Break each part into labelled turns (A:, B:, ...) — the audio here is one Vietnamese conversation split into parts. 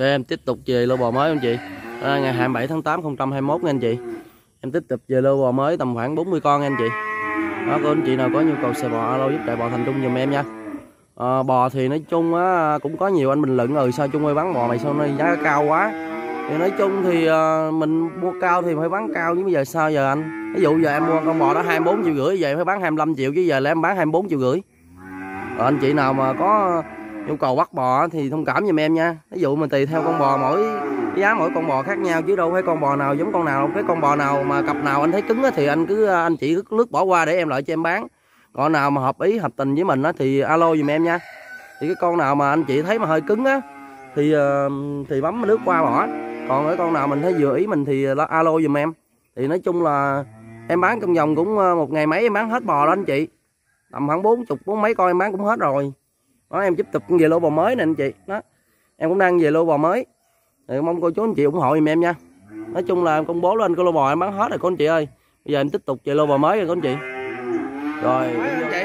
A: Để em tiếp tục về lô bò mới anh chị? À, Ngày 27 tháng 8 2021 nha anh chị. Em tiếp tục về lô bò mới tầm khoảng 40 con nha anh chị. Đó cô anh chị nào có nhu cầu xài bò alo giúp đại bò thành trung giùm em nha. À, Bò thì nói chung á, cũng có nhiều anh bình luận rồi sao Trung ơi bán bò mày sao nó giá cao quá. Thì nói chung thì uh, mình mua cao thì phải bán cao nhưng bây giờ sao giờ anh? Ví dụ giờ em mua con bò đó 24 triệu rưỡi về phải bán 25 triệu chứ giờ là em bán 24 triệu rưỡi. Rồi anh chị nào mà có nhu cầu bắt bò thì thông cảm giùm em nha. Ví dụ mình tùy theo con bò, mỗi giá mỗi con bò khác nhau, chứ đâu phải con bò nào giống con nào, cái con bò nào mà cặp nào anh thấy cứng thì anh cứ, anh chỉ cứ lướt bỏ qua để em lại cho em bán. Con nào mà hợp ý, hợp tình với mình thì alo giùm em nha. Thì cái con nào mà anh chị thấy mà hơi cứng á thì ờ, thì bấm nước qua bỏ. Còn cái con nào mình thấy vừa ý mình thì alo giùm em. Thì nói chung là em bán trong vòng cũng ờ, một ngày mấy em bán hết bò đó anh chị. Tầm khoảng bốn chục, bốn mấy con em bán cũng hết rồi đó, em tiếp tục về lô bò mới nè anh chị. Đó, em cũng đang về lô bò mới. Thì mong cô chú anh chị ủng hộ giùm em nha. Nói chung là em công bố lên cái lô bò em bán hết rồi, cô anh chị ơi. Bây giờ em tiếp tục về lô bò mới rồi, cô anh chị. Rồi. Anh chị?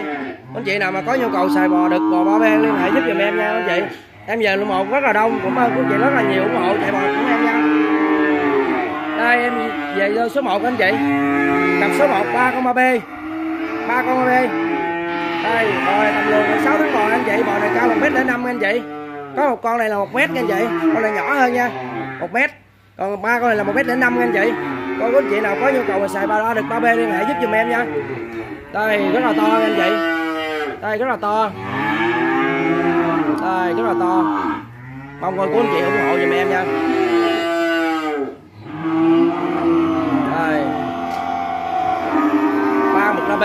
A: Anh chị nào mà có nhu cầu xài bò được, bò ba ben liên hệ giúp giùm em nha, anh chị. Em về lô một rất là đông, cũng ơn cô chị rất là nhiều ủng hộ chạy bò của em nha. Đây, em về lô số 1 anh chị. Cặp số 1 ba con ba b ba con ba b đây, rồi, tầm luồng 6 tháng bò anh chị. Bò này cao một mét đến năm anh chị. Có một con này là một mét nha anh chị. Con này nhỏ hơn nha. Một mét. Còn ba con này là một mét đến năm anh chị. Coi anh chị nào có nhu cầu mà xài ba đo được, ba b liên hệ giúp giùm em nha. Đây, rất là to anh chị. Đây, rất là to. Đây, rất là to. Mong coi cô anh chị ủng hộ giùm em nha. Đây. Ba một la b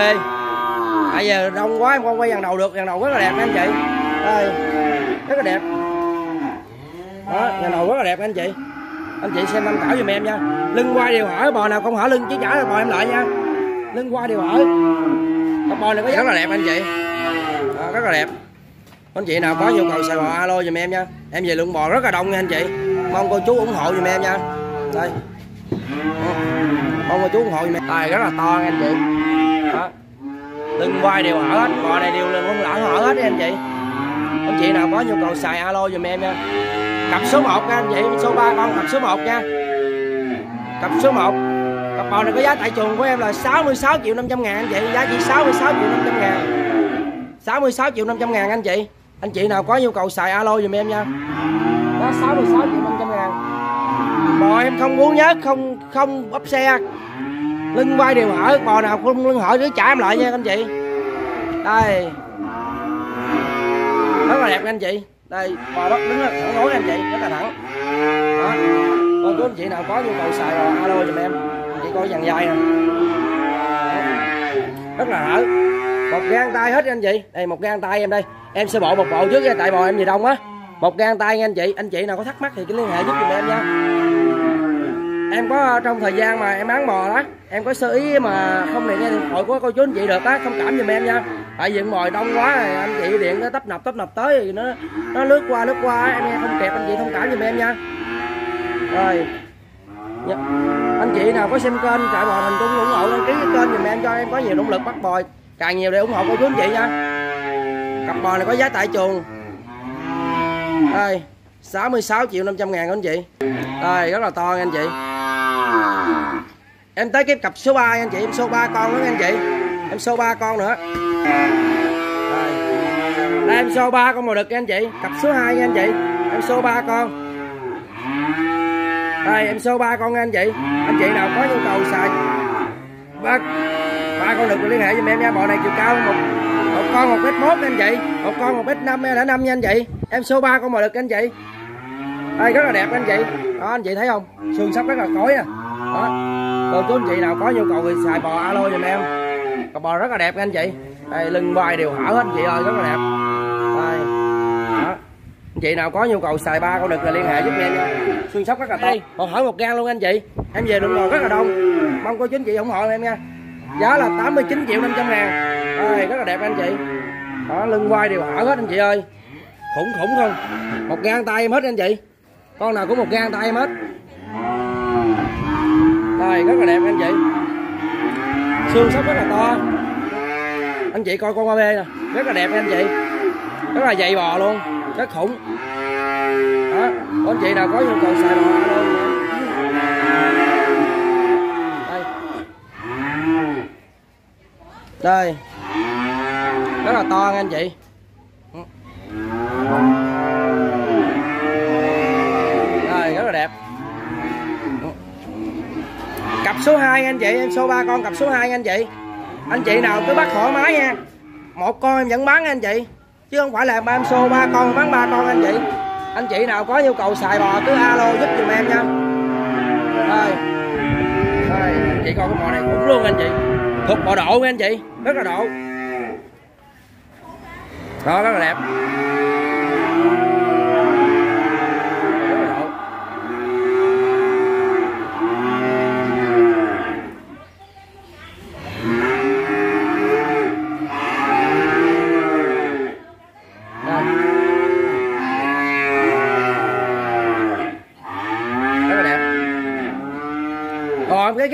A: tại giờ đông quá em không quay dàn đầu được dàn đầu rất là đẹp anh chị. Đây rất là đẹp. Đó dàn đầu rất là đẹp anh chị. Anh chị xem tham khảo giùm em nha. Lưng quay đều hở bò nào không hở lưng chứ trả là bò em lại nha. Lưng quay đều hở. Con bò này có rất là đẹp anh chị. Đó, rất là đẹp. Anh chị nào có nhu cầu xài bò alo giùm em nha. Em về lượng bò rất là đông nha anh chị. Mong cô chú ủng hộ giùm em nha. Đây. Mong cô chú ủng hộ giùm em. Đây rất là to nha anh chị. Đó lưng quay đều hở hết, bò này đều lưng lỡ hở hết đi anh chị. Anh chị nào có nhu cầu xài alo giùm em nha. Cặp số 1 nha anh chị, số 3 con cặp số 1 nha. Cặp số 1 cặp bò này có giá tại chuồng của em là 66 triệu 500 ngàn anh chị, giá chỉ 66 triệu 500 ngàn. 66 triệu 500 ngàn anh chị. Anh chị nào có nhu cầu xài alo giùm em nha. Giá 66 triệu 500 ngàn. Bò em không muốn nhớ, không không bắp xe lưng vai đều hở bò nào không lưng hở cứ trả em lại nha anh chị. Đây. Rất là đẹp anh chị. Đây, bò bắt đứng thẳng gối anh chị, rất là thẳng. Đó. Còn chú anh chị nào có nhu cầu xài bò, alo giùm em. Chị coi dàn dài nè. Rất là hở. Một gan tay hết anh chị. Đây, một gan tay em đây. Em sẽ bộ một bộ trước nha, tại bò em gì đông á. Một gan tay nha anh chị. Anh chị nào có thắc mắc thì cứ liên hệ giúp giùm em nha em có ờ, trong thời gian mà em bán bò đó, em có sơ ý mà không này nghe điện thoại của cô chú anh chị được á, thông cảm giùm em nha. Tại vì mồi đông quá rồi, anh chị điện nó tấp nập tấp nập tới thì nó nó lướt qua lướt qua em nghe không kịp, anh chị thông cảm giùm em nha. Rồi. Dạ. anh chị nào có xem kênh trại bò thành trung ủng hộ, đăng ký kênh giùm em cho em có nhiều động lực bắt bò càng nhiều để ủng hộ cô chú anh chị nha. Cặp bò này có giá tại chuồng. Đây 66 triệu 500 ngàn anh chị. Đây, rất là to nha anh chị. À. em tới cái cặp số 3 anh chị em số 3 con nữa anh chị. Em số 3 con nữa. Đây, đây em số 3 con màu đực anh chị. Cặp số 2 nha anh chị. Em số 3 con. Đây em số 3 con nha anh chị. Anh chị nào có nhu cầu xài ba ba con đực liên hệ giùm em nha. Bộ này chiều cao một một con một mét mốt anh chị. Một con một mét năm đã năm nha anh chị. Em số 3 con màu đực anh chị. Đây rất là đẹp anh chị. Đó anh chị thấy không? Xương sắp rất là cối nè À đó. Cô chú anh chị nào có nhu cầu thì xài bò alo giùm em. Còn bò rất là đẹp anh chị. Đây lưng vai đều hở hết anh chị ơi rất là đẹp. Đây. Đó. Anh chị nào có nhu cầu xài ba con đực là liên hệ giúp em nha. Xương sóc rất là to còn hở một gan luôn anh chị. Em về lượng bò rất là đông. Mong cô chú anh chị ủng hộ em nha. Giá là 89 triệu 500 ngàn. Đây rất là đẹp anh chị. Đó lưng vai đều hở hết anh chị ơi. Khủng khủng không? Một gan tay em hết anh chị. Con nào cũng một gan tay em hết này rất là đẹp anh chị. Xương sóc rất là to. Anh chị coi con ba bê nè, rất là đẹp anh chị. Rất là dày bò luôn, rất khủng. Đó có anh chị nào có nhu cầu xài bò luôn đây. Đây. Rất là to nha anh chị đây rất là đẹp cặp số 2 anh chị em số 3 con cặp số 2 anh chị. Anh chị nào cứ bắt thoải mái nha. Một con em vẫn bán anh chị, chứ không phải là ba em xô ba con, bán ba con anh chị. Anh chị nào có nhu cầu xài bò cứ alo giúp dùm em nha. Đây rồi, chị coi cái bò này cũng luôn anh chị. Thuộc bò độ nha anh chị, rất là độ đó, rất là đẹp.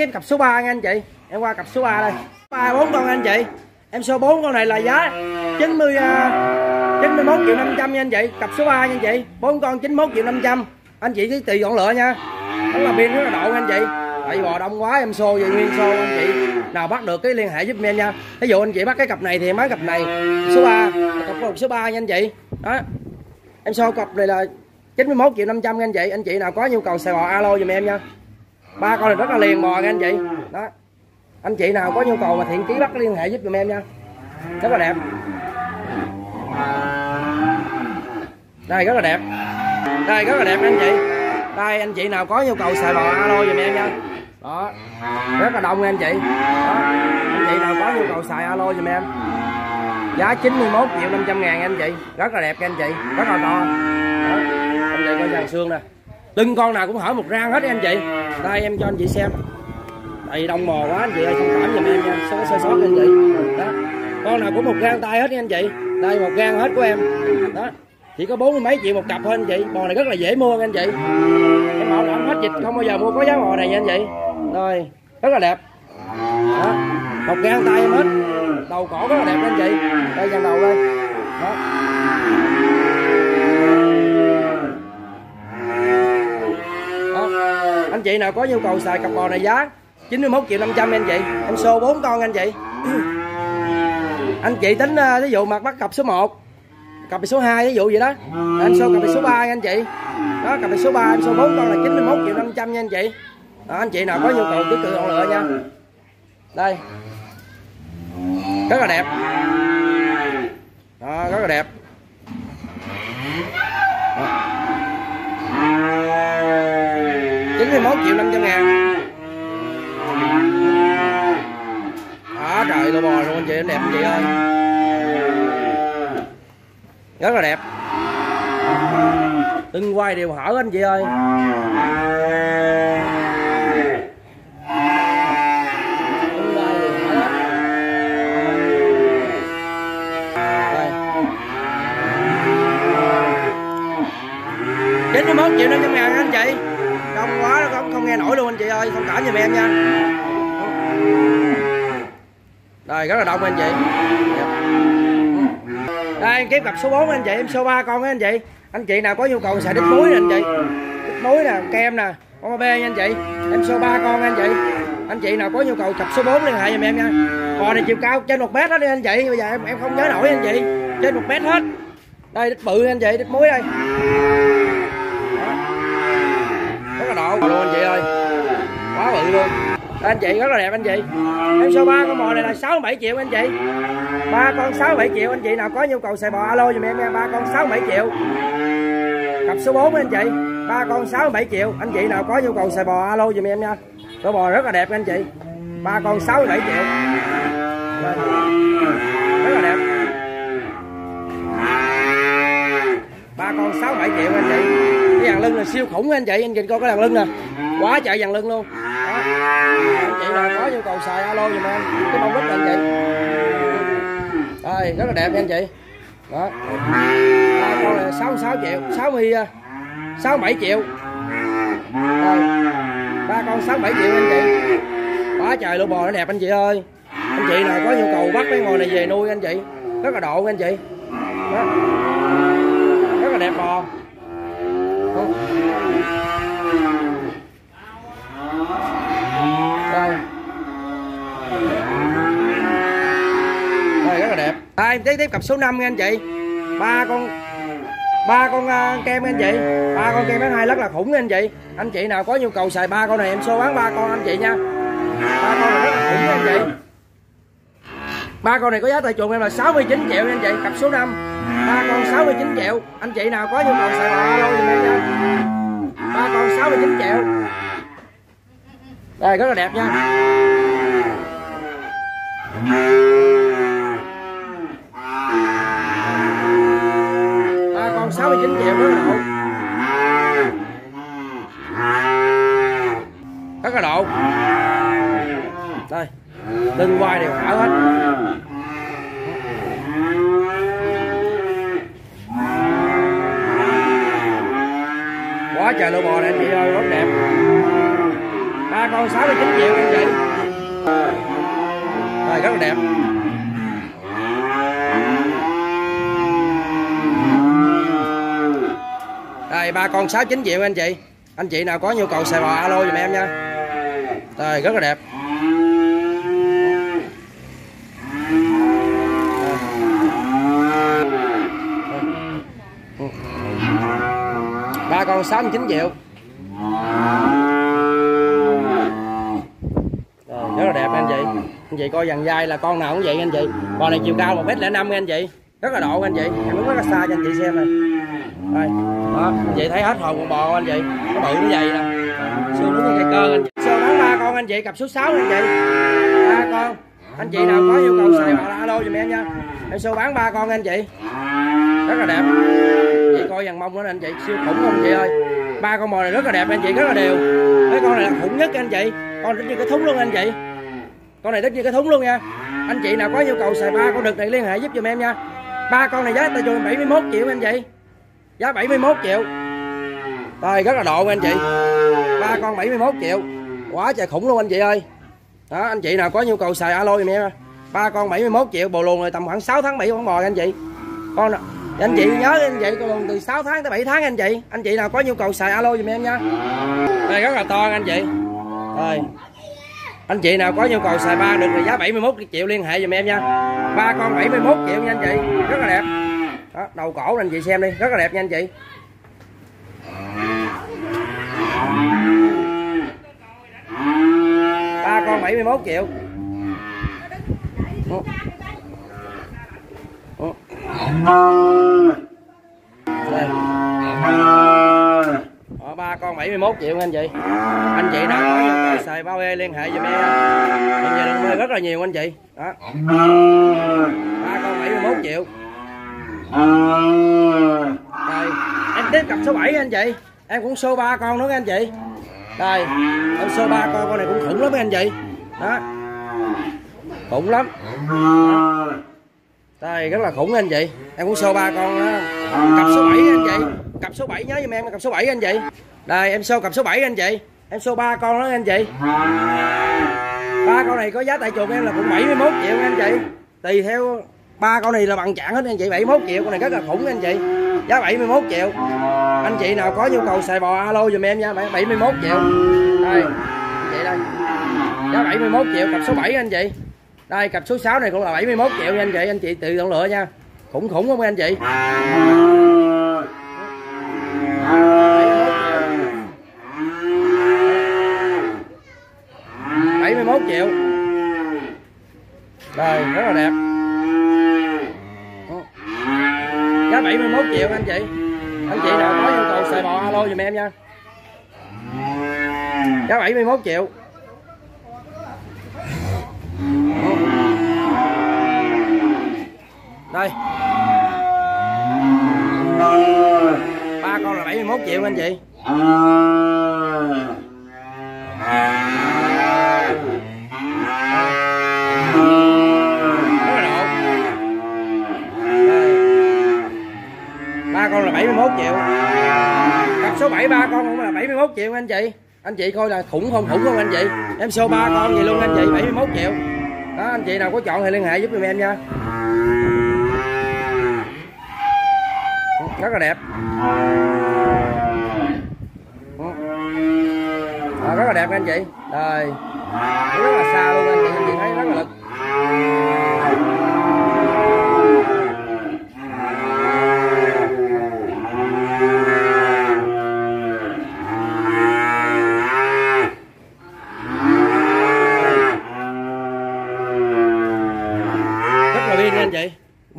A: Em cặp số 3 nha anh chị. Em qua cặp số 3 đây. Ba bốn con anh chị. Em số 4 con này là giá 90 uh, 91 triệu 500 nha anh chị. Cặp số 3 nha anh chị. Bốn con 91 triệu 500 anh chị cứ tùy chọn lựa nha. Đó là pin rất là độ nha anh chị. Tại bò đông quá em xô về nguyên xô anh chị. Nào bắt được cái liên hệ giúp em nha. Ví dụ anh chị bắt cái cặp này thì em bán cặp này. Số 3 cặp một số 3 nha anh chị. Đó. Em xô cặp này là 91 triệu 500 nha anh chị. Anh chị nào có nhu cầu xài bò alo giùm em nha ba con này rất là liền bò nha anh chị. Đó. Anh chị nào có nhu cầu mà thiện ký bắt liên hệ giúp giùm em nha. Rất là đẹp. Đây, rất là đẹp. Đây, rất là đẹp anh chị. Đây, anh chị nào có nhu cầu xài bò alo giùm em nha. Đó. Rất là đông nha anh chị. Đó. Anh chị nào có nhu cầu xài alo giùm em. Giá 91 triệu 500 ngàn anh chị. Rất là đẹp nha anh chị. Rất là to. Đó. anh chị coi dàn xương nè lưng con nào cũng hở một rang hết anh chị. Đây, em cho anh chị xem. Tại đông mò quá, anh chị ơi, thông cảm giùm em nha. Sơ sơ sót anh chị. Đó. Con nào cũng một gang tay hết anh chị. Đây, một gang hết của em. Đó. Chỉ có bốn mươi mấy triệu một cặp thôi anh chị. Bò này rất là dễ mua anh chị. Em bảo đảm hết dịch, không bao giờ mua có giá bò này nha anh chị. Rồi, rất là đẹp. Đó. Một gang tay em hết. Đầu cổ rất là đẹp anh chị. Đây dàn đầu đây. Đó. anh chị nào có nhu cầu xài cặp bò này giá 91 triệu 500 anh chị. Em xô bốn con anh chị. Anh chị tính ờ, ví dụ mặt bắt cặp số 1 cặp số 2 ví dụ vậy đó. Anh xô cặp số 3 anh chị. Đó cặp số 3 em xô bốn con là 91 triệu 500 nha anh chị. Đó, anh chị nào có nhu cầu cứ tự chọn lựa nha. Đây. Rất là đẹp. Đó, rất là đẹp. Đó. 91 triệu 500 ngàn. Đó trời tôi bò luôn anh chị đẹp anh chị ơi. Rất là đẹp. Từng quay đều hở anh chị ơi. Ơi giùm em nha. Đây rất là đông anh chị. Dạ. Đây em kiếm cặp số 4 anh chị, em số 3 con anh chị. Anh chị nào có nhu cầu xài đít muối nè anh chị. Đít muối nè, kem nè, con bê nha anh chị. Em số 3 con anh chị. Anh chị nào có nhu cầu cặp số 4 liên hệ giùm em nha. Bò này chiều cao trên một mét đó đi anh chị. Bây giờ em em không nhớ nổi anh chị. Trên một mét hết. Đây, đít bự anh chị, đít muối đây. Đó. rất là độ luôn anh chị ơi quá bự luôn. Đây, anh chị rất là đẹp anh chị. Em số 3 con bò này là 67 triệu anh chị. Ba con 67 triệu anh chị nào có nhu cầu xài bò alo giùm em nha. Ba con 67 triệu. Cặp số 4 anh chị. Ba con 67 triệu. Anh chị nào có nhu cầu xài bò alo giùm em nha. Con bò rất là đẹp anh chị. Ba con 67 triệu. Rất là đẹp. Ba con 67 triệu anh chị. Cái dàn lưng là siêu khủng anh chị. Anh chị coi cái dàn lưng nè. Quá trời dàn lưng luôn chị nào có nhu cầu xài alo giùm em. Cái bông rất anh chị. Đây, rất là đẹp nha anh chị. Đó. À, ba con này 66 triệu 60 67 triệu. Ba con 67 triệu anh chị. Quá trời lô bò nó đẹp anh chị ơi. Anh chị nào có nhu cầu bắt mấy ngồi này về nuôi anh chị. Rất là độ anh chị. Đó. Rất là đẹp bò.
B: Đây tiếp tiếp cặp số 5 nha anh chị. Ba con ba con uh, kem nha anh chị. Ba con kem bán hai rất là khủng nha anh chị. Anh chị nào có nhu cầu xài ba con này em số bán ba con anh chị nha. Ba con này rất là khủng nha anh chị. Ba con này có giá tại chuồng em là 69 triệu nha anh chị cặp số 5 ba con 69 triệu. Anh chị nào có nhu cầu xài ba alo giùm em nha. Ba con 69 triệu. Đây rất là đẹp nha. 69 triệu rất là độ rất là độ. Đây lưng quay đều thở hết. Quá trời lô bò này anh chị ơi, rất đẹp. Ba con 69 triệu anh chị. Rất là đẹp. Này ba con 69 triệu anh chị. Anh chị nào có nhu cầu xài bò alo giùm em nha. Rồi rất là đẹp. Ba con 69 triệu. Rồi, rất là đẹp anh chị. Anh chị coi dàn dai là con nào cũng vậy anh chị. Con này chiều cao một mét lẻ năm anh chị rất là độ anh chị. Em đứng rất là xa cho anh chị xem này. Đây. Đó anh chị thấy hết hồn con bò anh chị? Nó bự nó dày nè. Xương nó như cây cơ anh chị. Xương bán ba con anh chị cặp số 6 anh chị. Ba con. Anh chị nào có nhu cầu xài bò alo giùm em nha. Em xô bán ba con anh chị. Rất là đẹp. Chị coi dàn mông đó anh chị. Siêu khủng không chị ơi? Ba con bò này rất là đẹp anh chị, rất là đều. Cái con này là khủng nhất anh chị. Con rất như cái thúng luôn anh chị. Con này rất như cái thúng luôn nha. Anh chị nào có nhu cầu xài ba con đực này liên hệ giúp giùm em nha ba con này giá tại trường 71 triệu anh chị. Giá 71 triệu. Đây rất là độ anh chị. Ba con 71 triệu. Quá trời khủng luôn anh chị ơi. Đó, anh chị nào có nhu cầu xài alo giùm em ba con 71 triệu bồ luồng rồi tầm khoảng 6 tháng 7 con bò anh chị. Con dạ anh chị nhớ anh chị còn từ 6 tháng tới 7 tháng anh chị. Anh chị nào có nhu cầu xài alo giùm em nha. Đây rất là to anh chị. Rồi anh chị nào có nhu cầu xài ba được thì giá 71 triệu liên hệ giùm em nha. Ba con 71 triệu nha anh chị. Rất là đẹp. Đó, đầu cổ anh chị xem đi. Rất là đẹp nha anh chị. Ba con 71 triệu. Ủa. Ủa. Đây. Ba con 71 triệu anh chị. Anh chị nào có xài bao e liên hệ giùm em. Hiện giờ đang mê rất là nhiều anh chị. Đó. Ba con 71 triệu. Đây em tiếp cặp số 7 anh chị. Em cũng số ba con nữa anh chị. Đây em số ba con con này cũng khủng lắm anh chị. Đó. Khủng lắm. Đây, rất là khủng anh chị. Em cũng show ba con đó cặp số 7 anh chị. Cặp số 7 nhớ giùm em, cặp số 7 anh chị đây, em show cặp số 7 anh chị. Em show 3 con đó anh chị. Ba con này có giá tại chuồng em là cũng 71 triệu anh chị. Tùy theo, ba con này là bằng chạng hết anh chị. 71 triệu, con này rất là khủng anh chị. Giá 71 triệu. Anh chị nào có nhu cầu xài bò, alo dùm em nha 71 triệu. Đây anh chị đây. Giá 71 triệu, cặp số 7 anh chị. Đây, cặp số 6 này cũng là 71 triệu nha anh chị. Anh chị tự chọn lựa nha. Khủng khủng không anh chị 71 triệu Rồi, rất là đẹp. Giá 71 triệu anh chị. Anh chị nào có nhu cầu xài bò, alo giùm em nha. Giá 71 triệu. Đây. Ba con là 71 triệu anh chị. À. số 7 ba con cũng là 71 triệu anh chị. Anh chị coi là khủng không khủng không anh chị? Em show ba con gì luôn anh chị 71 triệu. Đó anh chị nào có chọn thì liên hệ giúp giùm em nha. Rất là đẹp. Đó, rất là đẹp anh chị. Rồi. Rất là xa luôn anh chị anh chị thấy rất là lực.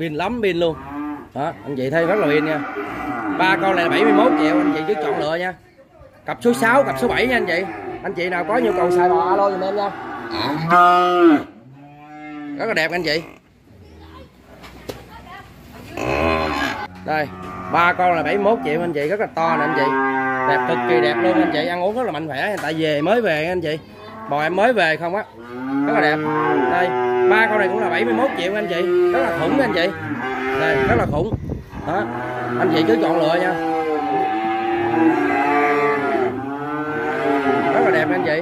B: Pin lắm pin luôn. Đó, anh chị thấy rất là pin nha. Ba con này là 71 triệu, anh chị cứ chọn lựa nha. Cặp số 6 cặp số 7 nha anh chị. Anh chị nào có nhu cầu xài bò alo giùm em nha. Rất là đẹp anh chị. Đây, ba con là 71 triệu anh chị, rất là to nè anh chị. Đẹp cực kỳ đẹp luôn anh chị, ăn uống rất là mạnh khỏe, tại về mới về anh chị. Bò em mới về không á. Rất là đẹp. Đây ba con này cũng là 71 triệu anh chị. Rất là khủng anh chị. Đây, rất là khủng. Đó, anh chị cứ chọn lựa nha. Rất là đẹp anh chị.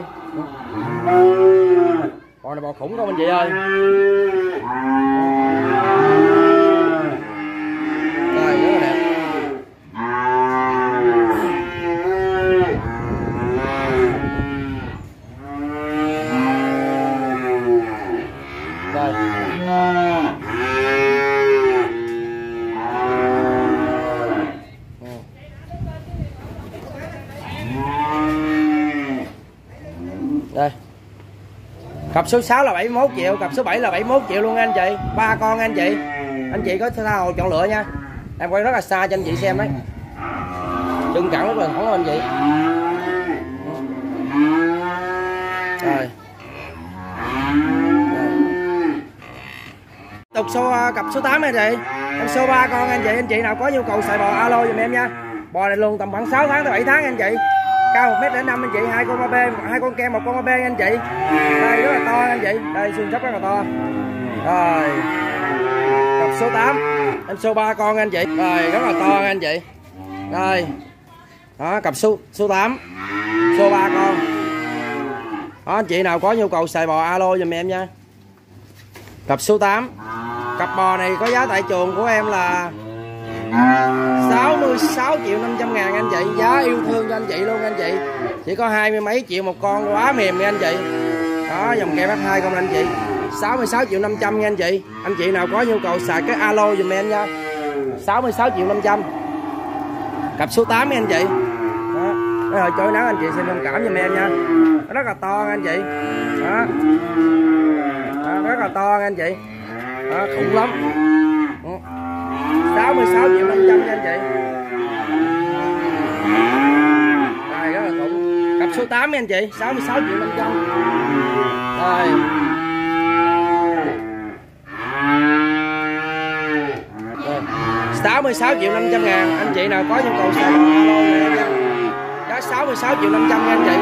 B: Con này bò khủng không anh chị ơi rồi rất là đẹp rồi đây. Cặp số 6 là 71 triệu, cặp số 7 là 71 triệu luôn anh chị. Ba con anh chị. Anh chị có tha hồ chọn lựa nha. Em quay rất là xa cho anh chị xem đấy. Chân cẳng rất là thẳng anh chị rồi tục số à, cặp số 8 anh chị. Con số 3 con anh chị. Anh chị nào có nhu cầu xài bò, alo giùm em nha. Bò này luôn tầm khoảng 6 tháng tới 7 tháng anh chị. Cao 1 mét năm anh chị. Hai con ba b hai con kem, một con ba b anh chị. Đây, rất là to anh chị. Đây, xương sắp rất là to. Rồi. Cặp số 8 em số 3 con anh chị. Rồi, rất là to anh chị. Đây đó, cặp số số 8 số 3 con. Đó, anh chị nào có nhu cầu xài bò, alo giùm em nha. Cặp số 8 cặp bò này có giá tại chuồng của em là 66 triệu 500 ngàn anh chị. Giá yêu thương cho anh chị luôn anh chị. Chỉ có hai mươi mấy triệu một con quá mềm nha anh chị. Đó dòng kèm F2 con anh chị. 66 triệu 500 nha anh chị. Anh chị nào có nhu cầu xài cái alo dùm em nha. 66 triệu 500 Cặp số 8 nha anh chị. Đó. Đây hồi trôi nắng anh chị xem thông cảm dùm em nha. Nó rất là to nha anh chị. Đó, Đó Rất là to nha anh chị. Đó khủng lắm. Đó. 66 triệu 500 nha anh chị. Đây rất là khủng. Cặp số 8 nha anh chị. 66 triệu 500 Rồi. Rồi. 66 triệu 500 ngàn. Anh chị nào có nhu cầu xài alo sáu mươi sáu 66 triệu 500 nha anh chị.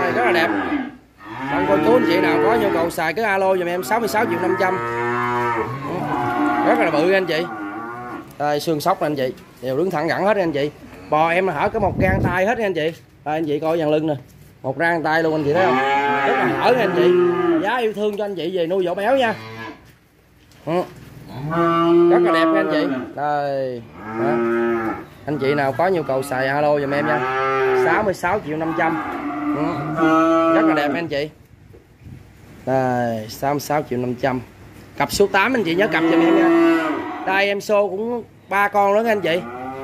B: Rồi, rất là đẹp. Còn cô chú anh chị nào có nhu cầu xài, cứ alo giùm em. 66 triệu 500 rất là bự anh chị. Đây xương sóc anh chị. Đều đứng thẳng gẳng hết anh chị. Bò em hở có một gang tay hết anh chị. Đây, anh chị coi dàn lưng nè. Một rang tay luôn anh chị thấy không? Rất là hở anh chị. Giá yêu thương cho anh chị về nuôi dỗ béo nha. Ừ. rất là đẹp nha anh chị. Đây đó. anh chị nào có nhu cầu xài alo giùm em nha. 66 triệu 500 ừ. rất là đẹp anh chị. Đây 66 triệu 500 cặp số 8 anh chị nhớ cặp cho em nha. Đây, em xô cũng ba con nữa anh chị.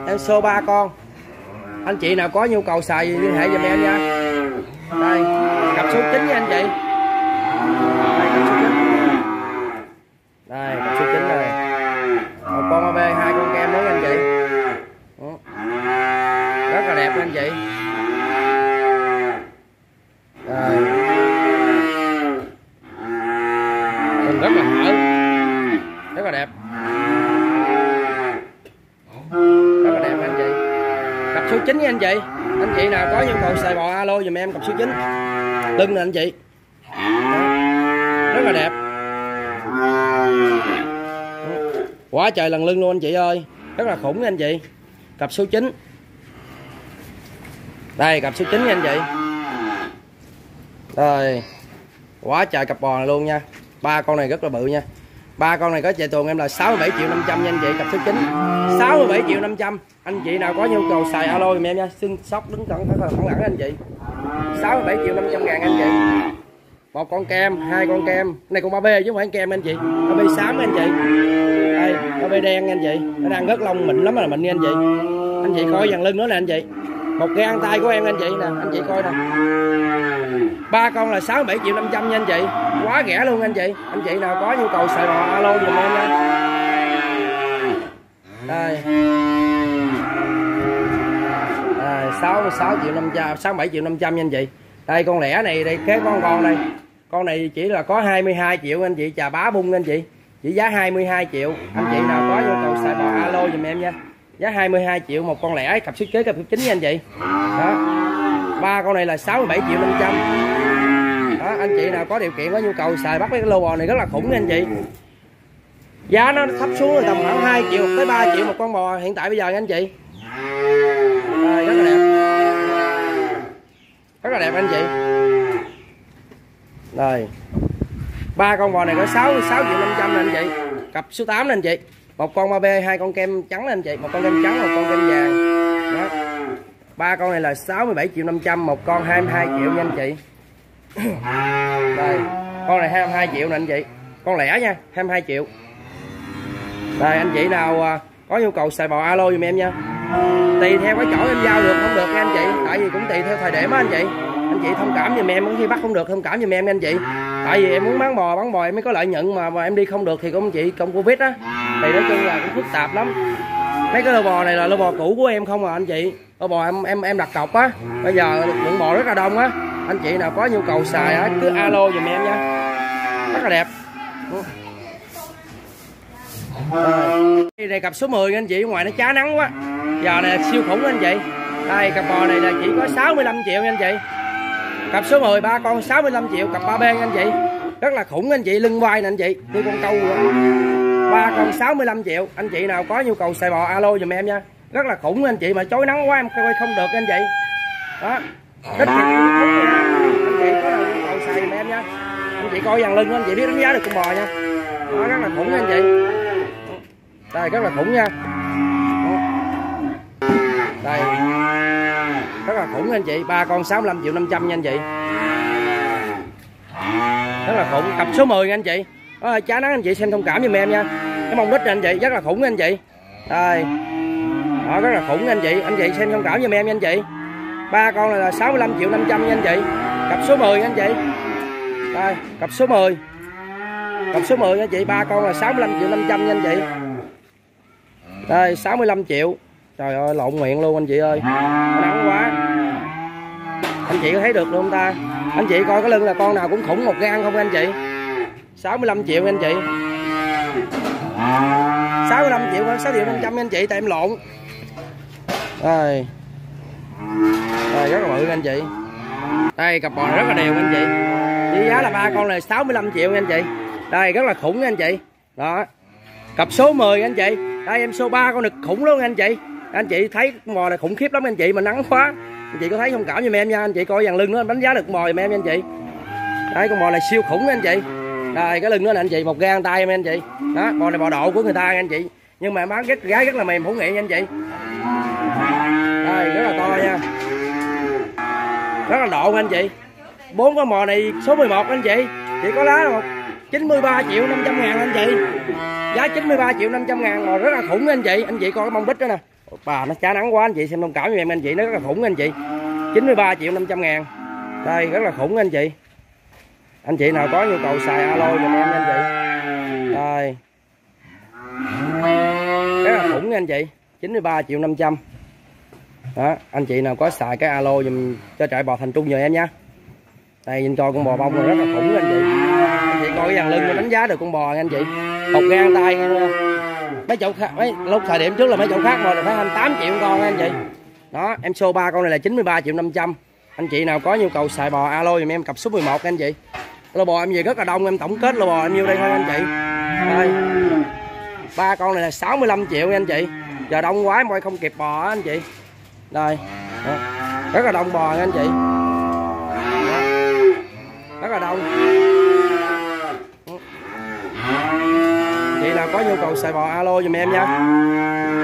B: Em xô ba con. Anh chị nào có nhu cầu xài gì liên hệ giùm em nha. Đây, cặp số 9 nha anh chị. Đây, cặp số 9 đây cặp số 9 đây một con AB hai con kem nữa anh chị Đó. rất là đẹp anh chị đây rất là hở rất là đẹp rất là đẹp anh chị cặp số 9 nha anh chị. Anh chị nào có nhu cầu xài bò alo dùm em cặp số 9 lưng nè anh chị. Rất là đẹp. Quá trời lần lưng luôn anh chị ơi. Rất là khủng nha anh chị. Cặp số 9 đây, cặp số 9 nha anh chị. Đây quá trời cặp bò này luôn nha. Ba con này rất là bự nha ba con này có chạy tuồng em là 67 triệu 500 nha anh chị, cặp số 9 67 triệu 500 anh chị nào có nhu cầu xài alo giùm em nha. Xin sóc đứng cẩn thận thẳng lẳng anh chị. 67 triệu 500 ngàn anh chị. Một con kem, hai con kem. Này con ba b chứ không phải kem anh chị. Ba b xám anh chị. Đây, ba b đen anh chị. Nó đang rất lông mịn lắm là mịn nha anh chị. Anh chị coi dàn lưng nữa nè anh chị một gang tay của em anh chị nè anh chị coi nè. Ba con là 67 triệu 500 nha anh chị. Quá rẻ luôn anh chị. Anh chị nào có nhu cầu Sài bò alo giùm em nha. Đây. À, 66 triệu 500 67 triệu 500 nha anh chị. Đây con lẻ này đây kế con con đây. Con này chỉ là có 22 triệu anh chị trà bá bung anh chị. Chỉ giá 22 triệu. Anh chị nào có nhu cầu Sài bò alo giùm em nha giá 22 triệu một con lẻ cặp thiết kế cặp chính nha anh chị. Đó. Ba con này là 67 triệu 500 đó anh chị nào có điều kiện có nhu cầu xài bắt cái lô bò này rất là khủng nha anh chị. Giá nó thấp xuống là tầm khoảng 2 triệu tới 3 triệu một con bò hiện tại bây giờ nha anh chị. Rồi, rất là đẹp. Rất là đẹp anh chị. Rồi. Ba con bò này có 66 triệu 500 nè anh chị. Cặp số 8 nè anh chị một con ba b hai con kem trắng anh chị một con kem trắng một con kem vàng. Đó. Ba con này là 67 triệu 500 một con 22 triệu nha anh chị. Đây con này 22 triệu nè anh chị. Con lẻ nha 22 triệu. Đây anh chị nào à, có nhu cầu xài bò alo giùm em nha. Tùy theo cái chỗ em giao được không được nha anh chị. Tại vì cũng tùy theo thời điểm á anh chị. Anh chị thông cảm giùm em khi bắt không được thông cảm giùm em nha anh chị tại vì em muốn bán bò bán bò em mới có lợi nhuận mà mà em đi không được thì cũng chị công covid á. Thì nói chung là cũng phức tạp lắm. Mấy cái lô bò này là lô bò cũ của em không à anh chị. Lô bò em em em đặt cọc á. Bây giờ lượng bò rất là đông á. Anh chị nào có nhu cầu xài á cứ alo giùm em nha. Rất là đẹp. Đây, này cặp số 10 anh chị ngoài nó chá nắng quá. Giờ này siêu khủng anh chị. Đây cặp bò này là chỉ có 65 triệu nha anh chị cặp số 10 ba con 65 triệu, cặp ba bên anh chị. Rất là khủng anh chị, lưng vai nè anh chị. Tôi con câu ba con 65 triệu. Anh chị nào có nhu cầu xài bò, alo giùm em nha. Rất là khủng anh chị, mà chối nắng quá em coi không được anh chị. Đó. Rất là anh chị. Có nhu cầu xài giùm em nha. Anh chị coi dàn lưng anh chị biết đánh giá được con bò nha. Đó, rất là khủng anh chị. Đây, rất là khủng nha. Đây rất là khủng anh chị ba con 65 triệu 500 nha anh chị rất là khủng cặp số 10 nha anh chị đó, chá nắng anh chị xem thông cảm giùm em nha cái mông đít anh chị rất là khủng anh chị đây đó rất là khủng anh chị anh chị xem thông cảm giùm em nha anh chị ba con này là 65 triệu 500 nha anh chị cặp số 10 nha anh chị đây cặp số 10 cặp số 10 nha chị ba con là 65 triệu 500 nha anh chị đây 65 triệu trời ơi lộn miệng luôn anh chị ơi nắng quá anh chị có thấy được luôn không ta? Anh chị coi cái lưng là con nào cũng khủng một gan không anh chị? 65 triệu anh chị. 65 triệu 6 triệu 500 anh chị, tại em lộn. Đây đây rất là bự anh chị. Đây cặp bò này rất là đều anh chị. Với giá là ba con này 65 triệu anh chị. Đây, rất là khủng anh chị. Đó. Cặp số 10 anh chị. Đây, em số 3 con được khủng luôn anh chị. Anh chị thấy mò này khủng khiếp lắm anh chị, mà nắng quá anh chị có thấy không cảm giùm em nha anh chị coi dàn lưng nó đánh giá được bò em anh chị đây con bò này siêu khủng anh chị đây cái lưng nó là anh chị một gan tay em anh chị đó bò này bò độ của người ta anh chị nhưng mà bán rất gái rất là mềm hữu nghị nha anh chị đây rất là to nha rất là độ anh chị bốn con bò này số 11 anh chị chỉ có lá một 93 triệu 500 ngàn anh chị giá 93 triệu 500 ngàn mà rất là khủng anh chị anh chị coi cái mông bít đó nè bà, nó chá nắng quá, anh chị xem thông cảm cho em anh chị. Nó rất là khủng anh chị. 93 triệu 500 ngàn. Đây, rất là khủng anh chị. Anh chị nào có nhu cầu xài alo giùm em anh chị. Đây. Rất là khủng nha, anh chị. 93 triệu 500 đó, anh chị nào có xài cái alo dùm cho trại bò thành trung nhờ em nha. Đây, nhìn coi con bò bông rất là khủng anh chị. Anh chị coi cái dàn lưng đánh giá được con bò nha, anh chị. Một gan tay mấy chỗ khác, mấy, lúc thời điểm trước là mấy chỗ khác rồi là phải 28 triệu con anh chị. Đó, em show ba con này là 93 triệu 500 anh chị nào có nhu cầu xài bò, alo giùm em cặp số 11 anh chị. Lô bò em về rất là đông, em tổng kết lô bò em nhiêu đây thôi anh chị. Đây. Ba con này là 65 triệu anh chị. Giờ đông quá, em không kịp bò anh chị. Đây. Đó. rất là đông bò anh chị. Đó. rất là đông. Chị nào có nhu cầu xài bò alo giùm em nha. À.